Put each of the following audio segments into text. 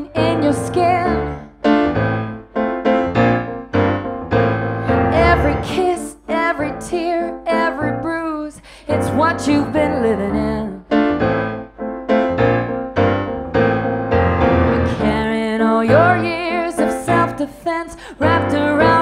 something in your skin. Every kiss, every tear, every bruise, it's what you've been living in. You're carrying all your years of self defense wrapped around.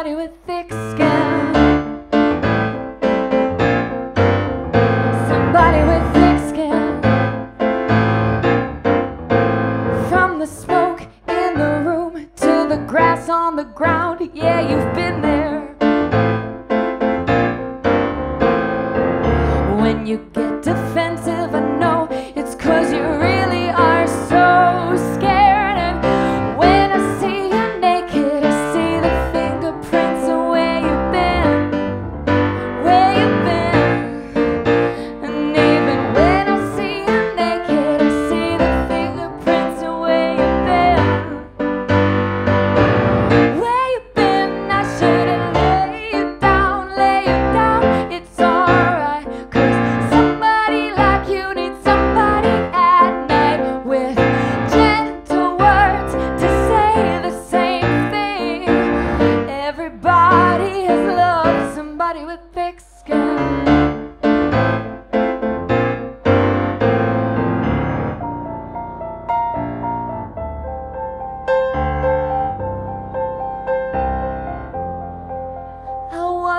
Somebody with thick skin. Somebody with thick skin. From the smoke in the room to the grass on the ground, yeah, you've been there. When you get defensive,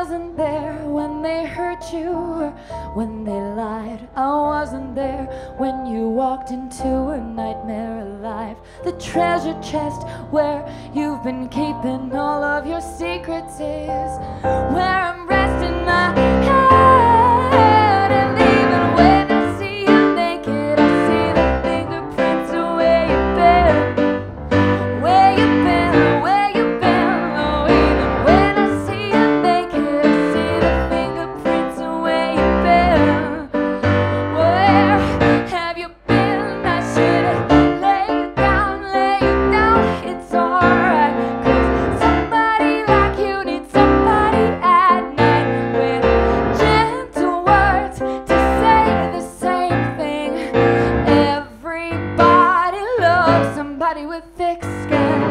wasn't there when they hurt you or when they lied. I wasn't there when you walked into a nightmare alive. The treasure chest where you've been keeping all of your secrets is body with thick skin.